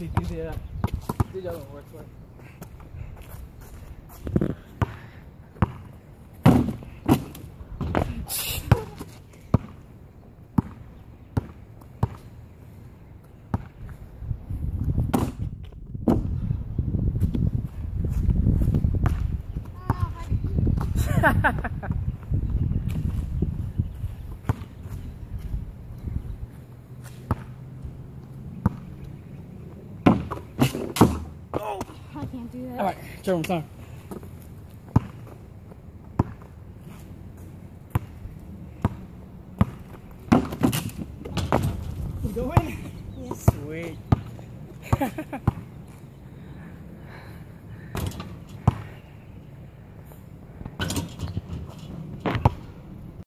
See, do the, uh, do the other one works like. Ha ha ha. do that. All right, Jerome, sorry. You going? Yes. Sweet.